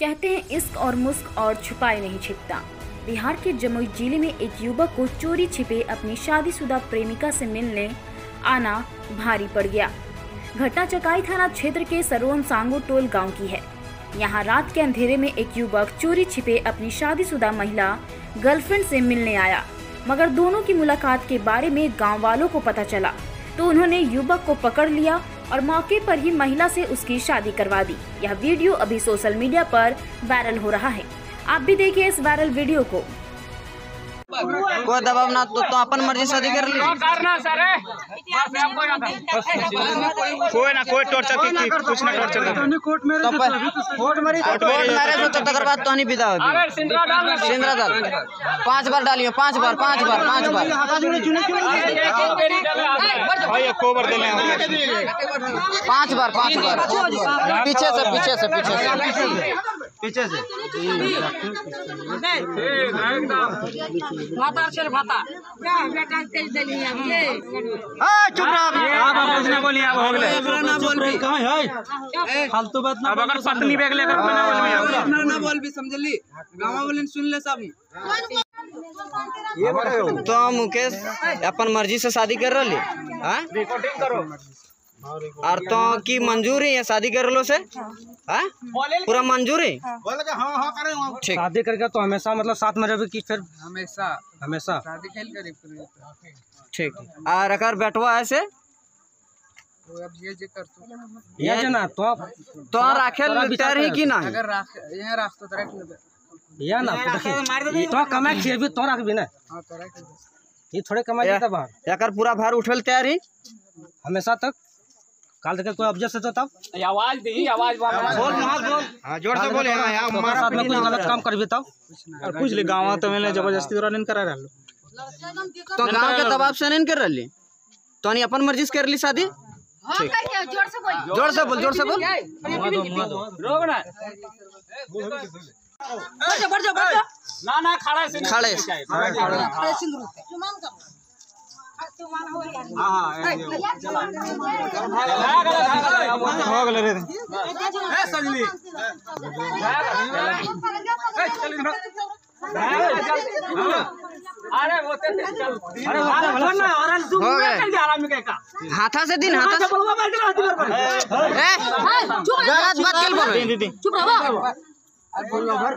कहते हैं इश्क और मुस्क और छुपाए नहीं छिपता। बिहार के जमुई ज़िले में एक युवक को चोरी छिपे अपनी शादीशुदा प्रेमिका से मिलने आना भारी पड़ गया। घटना चकाई थाना क्षेत्र के सरोन सांगो टोल गाँव की है। यहाँ रात के अंधेरे में एक युवक चोरी छिपे अपनी शादीशुदा महिला गर्लफ्रेंड से मिलने आया। मगर दोनों की मुलाकात के बारे में गाँव वालों को पता चला तो उन्होंने युवक को पकड़ लिया और मौके पर ही महिला से उसकी शादी करवा दी। यह वीडियो अभी सोशल मीडिया पर वायरल हो रहा है। आप भी देखिए इस वायरल वीडियो को। कोई दबाव ना तो, तो अपन मर्ज़ी शादी कर ली करना सर कोई ना कोई टॉर्चर की की कुछ ना टॉर्चर कर कोर्ट में तो कोर्ट मरी कोर्ट मैरिज होता तकर बाद तो नहीं विदा होगी अरे सिंदरा डाल दल पाँच बार डालियो पाँच बार। पाँच बार। पाँच बार भाई एक कोबर दे ले पाँच बार पाँच बार पीछे से पीछे से। पीछे से पीछे से। चुप रहो। बोलिए अब हो गए। फालतू बात ना अब अगर पत्नी बैग लेकर ना बोलिए ना। ना बोल भी समझली। गाँव बोले सुन ले सब। तो मुकेश अपन मर्ज़ी से शादी कर रही हाँ? रिकॉर्डिंग करो। और तो की मंजूर है शादी कर लो से? हाँ पूरा मंजूर है? ठीक। शादी करके तो हमेशा मतलब साथ में रहे कि फिर हमेशा। हमेशा। शादी खेल कर ठीक। और अगर बैठवा ऐसे? तो अब ये जे कर तू ये जे ना तो तो राखे तैयार ही कि नहीं? अगर राख यहाँ राख तो रख ले ये ना तो तो कमाई खिएबी तो रखबी ना। हाँ तो रख ये थोड़े कमाई देता बाहर। एकर पूरा भार उठल तैयार ही? हमेशा तक। काल तक कोई ऑब्जेक्ट से तो तब? आवाज़ दी आवाज़ बोल हाँ ज़ोर से बोले हाँ यहाँ तो साथ में कुछ गलत काम करबी तब? और पूछ ले गाँव तो मैंने ज़बरदस्ती तोरा नहीं करा रहलो। तो गाँव के दबाव से नहीं कर रही तो नहीं अपन मर्ज़ी से कर ली शादी? ज़ोर से बोल। ज़ोर से बोल ज़ोर से बोल। रोक ना। बढ़ जा बढ़ जा ना ना खड़ा है खड़े। हो गए रे अरे वो ते चल अरे हो गए आराम में का हाथा से दिन हाथा से ए, गलत बात के बोल दीदी अब बोलो भर